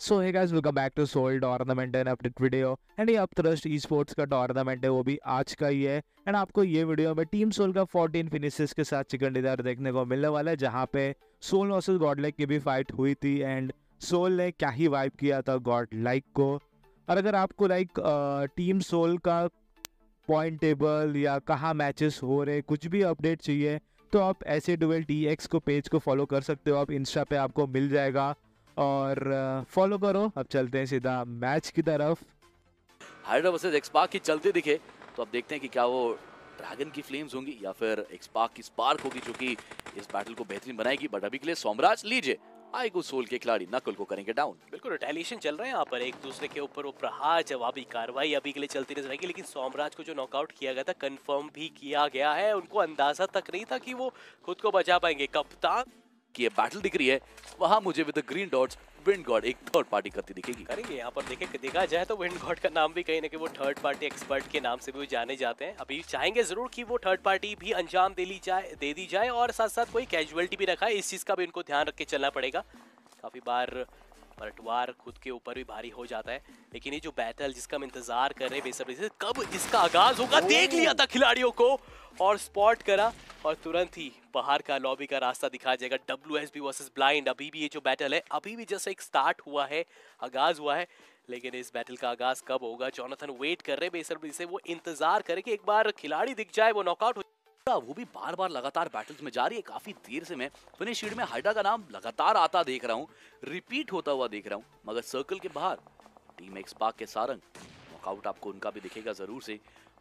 सो है guys welcome back to Soul tournament and update video and ये upthrust e sports का tournament है, वो भी आज का ही है. एंड आपको ये वीडियो में टीम सोल का 14 फिनिशेस के साथ चिकन डिनर देखने को मिलने वाला है, जहाँ पे सोल वर्सेस गॉड लाइक की भी फाइट हुई थी. एंड सोल ने क्या ही वाइप किया था गॉड लाइक को? और अगर आपको लाइक टीम सोल का पॉइंट टेबल या कहाँ मैचेस हो रहे, कुछ भी अपडेट चाहिए तो आप ऐसे डुएल टी एक्स को पेज को फॉलो कर सकते हो. आप इंस्टा पे आपको मिल जाएगा. और फॉलो करो। अब चलते हैं सीधा मैच की तरफ़। हाइड्रा वर्सेस एक्सपार्क की चलते दिखे तो अब देखते हैं कि क्या वो ड्रैगन की फ्लेम्स होंगी या फिर एक्सपार्क की स्पार्क होगी जो कि इस बैटल को बेहतरीन बनाएगी। बट अभी के लिए सोमराज लीजिए आएगो सोल के खिलाड़ी नकल को करेंगे डाउन बिल्कुल रिटेलिएशन चल रहा है यहाँ पर। एक दूसरे के ऊपर वो प्रहार जवाबी कार्रवाई अभी के लिए चलती नज़र आएगी लेकिन सोमराज को जो नॉकआउट किया गया था कंफर्म भी किया गया है। उनको अंदाज़ा तक नहीं था कि वो खुद को बचा पाएँगे। कप्तान की ये बैटल दिख रही है, वहाँ मुझे with green dots wind god एक थर्ड पार्टी करती दिखेगी। करेंगे, यहाँ पर देखे देखा जाए तो विंड गॉड का नाम भी कहीं ना कहीं वो थर्ड पार्टी एक्सपर्ट के नाम से भी जाने जाते हैं। अभी चाहेंगे ज़रूर कि वो थर्ड पार्टी भी अंजाम दे ली जाए, दे दी जाए, और साथ साथ कोई कैजुअलिटी भी रखा है, इस चीज़ का भी उनको ध्यान रख के चलना पड़ेगा। काफ़ी बार पलटवार खुद के ऊपर भी भारी हो जाता है। लेकिन ये जो बैटल जिसका हम इंतज़ार कर रहे हैं बेसब्री से कब इसका आगाज़ होगा? देख लिया था खिलाड़ियों को और स्पॉट करा और तुरंत ही बाहर का लॉबी का रास्ता दिखाया जाएगा। W S B versus blind अभी भी ये जो बैटल है अभी भी जैसे एक स्टार्ट हुआ है आगाज़ हुआ है। लेकिन इस बैटल का आगाज़ कब होगा? जॉनथन वेट कर रहे बेसब्री से वो इंतज़ार करे कि एक बार खिलाड़ी दिख जाए वो नॉकआउट हो वो भी बार बार लगातार बैटल्स में जा रही है काफ़ी देर से मैं फिनिश शीट में हाइडा का नाम लगातार आता देख रहा हूँ रिपीट होता हुआ देख रहा हूँ मगर सर्कल के बाहर टीम एक्स पाक के सारंग नॉकआउट आपको उनका भी दिखेगा ज़रूर से।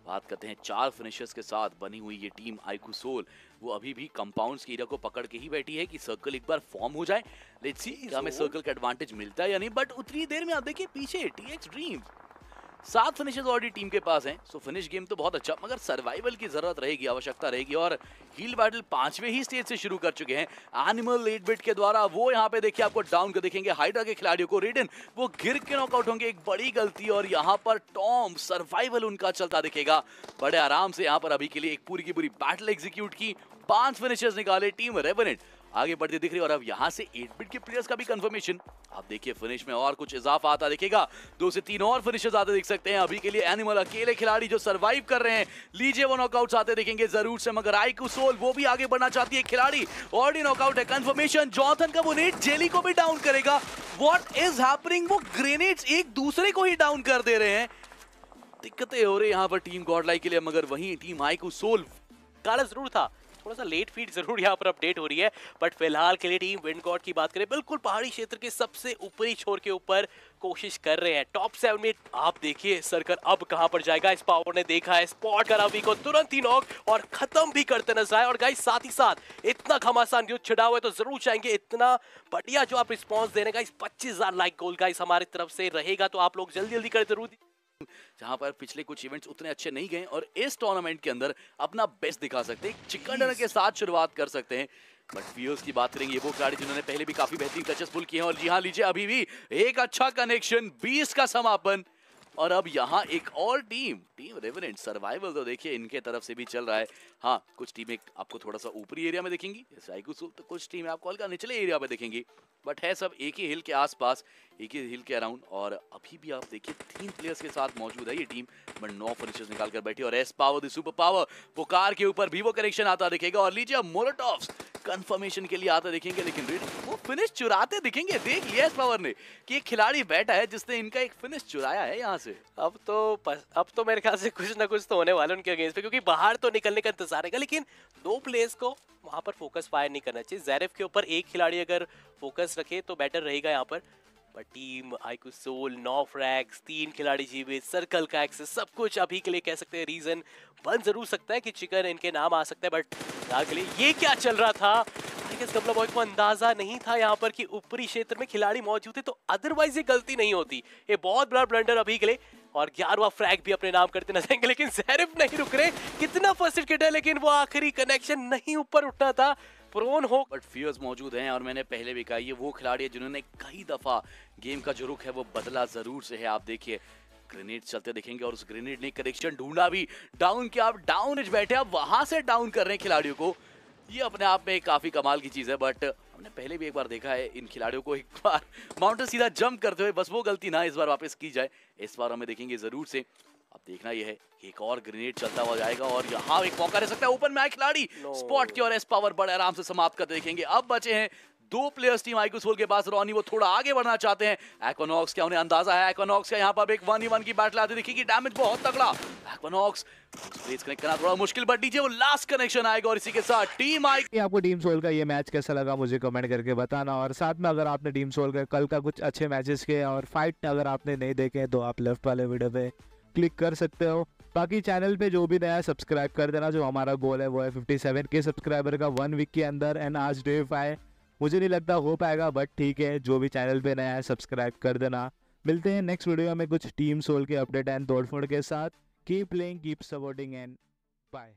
बात करते हैं चार फिनिशर्स के साथ बनी हुई ये टीम आईकू सोल वो अभी भी कंपाउंड्स के एरिया को पकड़ के ही बैठी है कि सर्कल एक बार फॉर्म हो जाए। लेट्स सी हमें सर्कल का एडवांटेज मिलता है या नहीं बट उतनी देर में आप देखिए पीछे टीएक्स ड्रीम सात फिनिशेस ऑलरेडी टीम के पास हैं सो फिनिश गेम तो बहुत अच्छा मगर सर्वाइवल की ज़रूरत रहेगी, आवश्यकता रहेगी, और हील बैटल पाँचवें ही स्टेज से शुरू कर चुके हैं। एनिमल लेट बिट के द्वारा वो यहाँ पे देखिए आपको डाउन कर देखेंगे हाइड्रा के खिलाड़ियों को रिडन वो गिर के नॉकआउट होंगे, एक बड़ी गलती, और यहाँ पर टॉम सर्वाइवल उनका चलता दिखेगा। बड़े आराम से यहाँ पर अभी के लिए एक पूरी की पूरी बैटल एग्जीक्यूट की, पाँच फिनिशर्स निकाले टीम रेवेनेट आगे बढ़ती दिख रही और अब यहाँ से एट बिट के प्लेयर्स का भी कंफर्मेशन आप देखिए फिनिश में और कुछ इजाफा आता दिखेगा। दो से तीन और फिनिशर्स आते दिख सकते हैं। अभी के लिए एनिमल अकेले खिलाड़ी जो सरवाइव कर रहे हैं, लीजिए वो नॉकआउट्स आते दिखेंगे ज़रूर से, मगर आई सोल वो भी आगे बढ़ना चाहती है खिलाड़ी। ऑलरेडी नॉकआउट है। कंफर्मेशन जॉनथन का वो नेट जेली को भी डाउन करेगा। वॉट इज़ हैपनिंग वो ग्रेनेड्स एक दूसरे को ही डाउन कर दे रहे हैं। दिक्कतें हो रही यहाँ पर टीम गॉडलाइक के लिए, मगर वहीं टीम आई सोल काला ज़रूर था। थोड़ा सा लेट फ़ीड ज़रूर यहाँ पर अपडेट हो रही है बट फ़िलहाल के लिए टीम विंड गॉड की बात करें, बिल्कुल पहाड़ी क्षेत्र के सबसे ऊपरी छोर के ऊपर कोशिश कर रहे हैं। टॉप सेवन में आप देखिए सर्कल अब कहाँ पर जाएगा? इस पावर ने देखा है स्पॉट करा को, तुरंत ही नॉक और खत्म भी करते नज़र आए। और गाइस साथ ही साथ इतना घमासान युद्ध छिड़ा हुआ है तो ज़रूर चाहेंगे इतना बढ़िया जो आप रिस्पॉन्स देने का इस पच्चीस हज़ार लाइक गोल का इस हमारी तरफ़ से रहेगा तो आप लोग जल्दी जल्दी कर, ज़रूर जहाँ पर पिछले कुछ इवेंट्स उतने अच्छे नहीं गए और इस टूर्नामेंट के अंदर अपना बेस्ट दिखा सकते हैं। चिकन डनर के साथ शुरुआत कर सकते हैं। बट व्यूअर्स की बात करेंगे, वो खिलाड़ी जिन्होंने पहले भी काफ़ी बेहतरीन टचेस पुल किए हैं और जी हाँ लीजिए, अभी भी एक अच्छा कनेक्शन 20 का समापन। और अब यहाँ एक और टीम टीम रेवरेंट सर्वाइवल तो देखिए, इनके तरफ़ से भी चल रहा है। हाँ कुछ टीमें आपको थोड़ा सा ऊपरी एरिया में देखेंगी तो कुछ टीमें आपको हल्का निचले एरिया में देखेंगी। बट है सब एक ही हिल के आसपास, एक ही हिल के अराउंड, और अभी भी आप देखिए, तीन प्लेयर्स के साथ मौजूद है ये टीम। बट नौ फर्निचर्स निकाल कर बैठी और S power the super power वो कार के ऊपर भी वो कनेक्शन आता दिखेगा, और लीजिए मोलोटॉफ्स कंफर्मेशन के लिए आता दिखेंगे, लेकिन वो फिनिश चुराते दिखेंगे। देख लिया एस पावर ने कि एक खिलाड़ी बैठा है, जिसने इनका एक फिनिश चुराया है यहाँ से। अब तो अब तो मेरे ख्याल से कुछ ना कुछ तो होने वाले उनके अगेंस्ट पे, क्योंकि बाहर तो निकलने का इंतज़ार है लेकिन दो प्लेयर्स को वहाँ पर फोकस फायर नहीं करना चाहिए। जैरफ के ऊपर एक खिलाड़ी अगर फोकस रखे तो बेटर रहेगा यहाँ पर। पर टीम आईकू सोल नौ फ्रैग्स तीन खिलाड़ी जीवित सर्कल का एक्सेस सब कुछ अभी के लिए कह सकते हैं रीजन बन ज़रूर सकता है कि चिकन इनके नाम आ सकता है बट के लिए ये क्या चल रहा था? बॉय को अंदाज़ा नहीं था यहाँ पर कि ऊपरी क्षेत्र में खिलाड़ी मौजूद थे तो अदरवाइज़ ये गलती नहीं होती। ये बहुत बड़ा ब्लंडर अभी के लिए। और ग्यारहवा फ्रैग भी अपने नाम करते नज़र आएँगे, लेकिन जैरिफ नहीं रुक रहे। कितना फ़र्स्ट किट है, लेकिन वो आखिरी कनेक्शन नहीं ऊपर उठना था। प्रोन हो बट फियर्स मौजूद हैं, और मैंने पहले भी कहा, ये वो खिलाड़ी है जिन्होंने कई दफ़ा गेम का जो रुख है, वो बदला ज़रूर से है। आप देखिए ग्रेनेड चलते देखेंगे, और उस ग्रेनेड ने कनेक्शन ढूंढा भी। डाउन किया आप डाउन बैठे आप वहाँ से डाउन कर रहे हैं खिलाड़ियों को। ये अपने आप में काफ़ी कमाल की चीज़ है बट हमने पहले भी एक बार देखा है इन खिलाड़ियों को एक बार माउंटेन सीधा जंप करते हुए बस वो गलती ना इस बार वापस की जाए। इस बार हमें देखेंगे ज़रूर से। अब देखना यह है एक और ग्रेनेड चलता हुआ जाएगा और यहाँ एक मौका रह सकता है ओपन में आए खिलाड़ी। स्पॉट की और एस पावर बड़े आराम से समाप्त कर देखेंगे। अब बचे हैं दो प्लेयर्स टीम आइको सोल के पास रॉनी, वो थोड़ा आगे बढ़ना चाहते हैं। एक्वानॉक्स क्या उन्हें अंदाज़ा है? एक्वानॉक्स का यहाँ पर एक वन वन की बैटल आती दिखेगी? डैमेज बहुत तगड़ा। एक्वानॉक्स कनेक्ट करना थोड़ा मुश्किल बट वो लास्ट कनेक्शन आएगा और इसी के साथ टीम आई। आपको टीम सोल का ये मैच कैसा लगा मुझे कमेंट करके बताना और साथ में अगर आपने टीम सोल का कल का कुछ अच्छे मैचेस के और फाइट अगर आपने नहीं देखे तो आप लेफ़्ट वाले वीडियो पे क्लिक कर सकते हो। बाकी चैनल पे जो भी नया सब्सक्राइब कर देना। जो हमारा गोल है, वो है 57 के सब्सक्राइबर का वन वीक के अंदर एंड आज डे फाइव मुझे नहीं लगता हो पाएगा बट ठीक है, जो भी चैनल पे नया है सब्सक्राइब कर देना। मिलते हैं नेक्स्ट वीडियो में कुछ टीम सोल के अपडेट एंड तोड़फोड़ के साथ। Keep playing keep supporting and bye